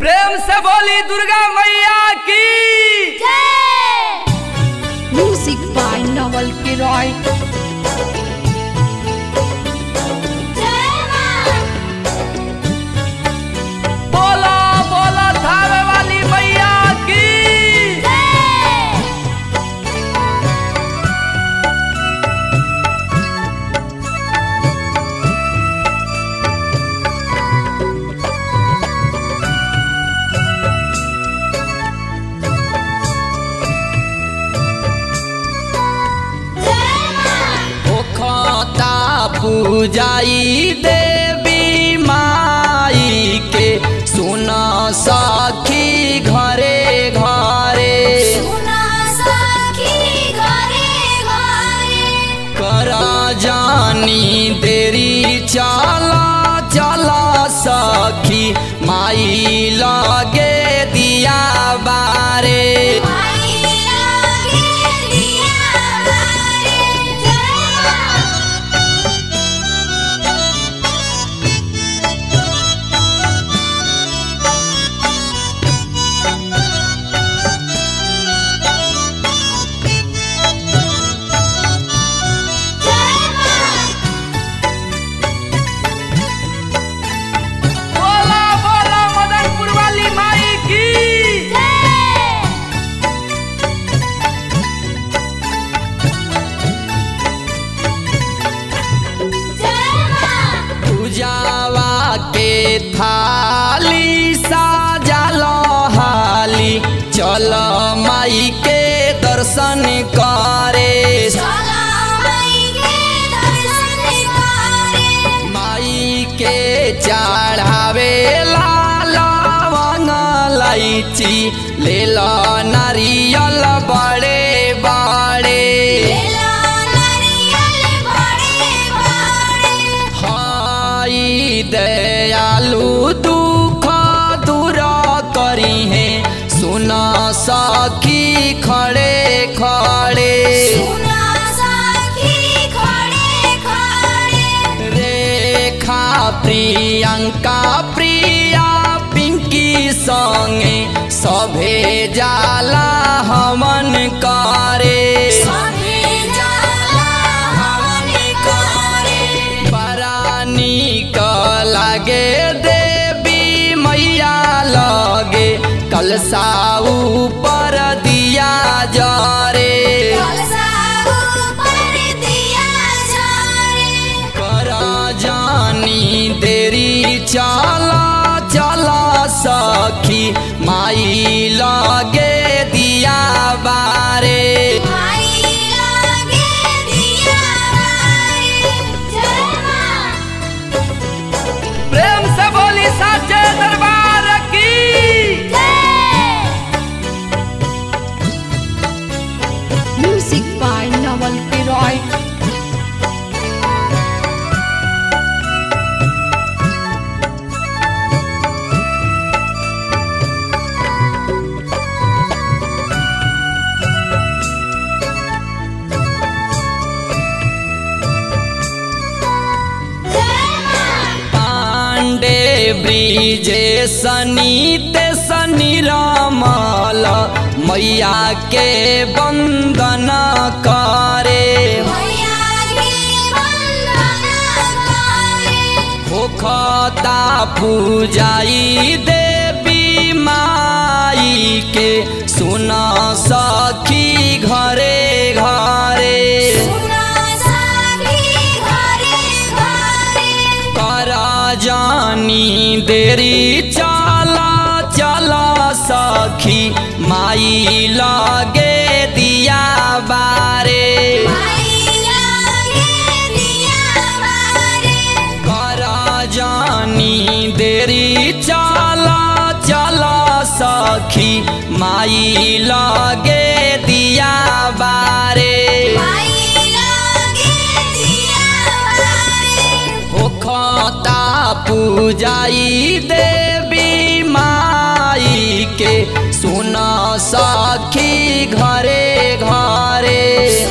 प्रेम से बोली दुर्गा मैया की जय! म्यूज़िक बाय नवल की रॉय पूजाई देवी माई के सुना सखी घरे। माई के दर्शन करे। माई के चढ़ावे लवंग लाइची ले लो नारियल बड़े बड़े। हाई खड़े खड़े। रेखा प्रियंका प्रिया पिंकी संगे सभे जाला हमन करे। बड़ा नीक लागे देवी मैया लगे। कलसा चला चला सखी माई लगे। ब्रिजे सनी ते सनी रामल मैया के बंदन करे। होखता पूजाई देवी माई के सुना सखी घरे घरे। देरी चला चला सखी माई लगे दिया बारे। कर जानी देरी चला चला सखी माई लगे दिया बारे। सुना साखी घरे घरे।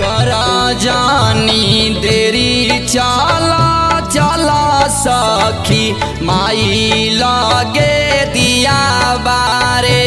करा जानी देरी चला चला सखी। माई लागे दिया बारे।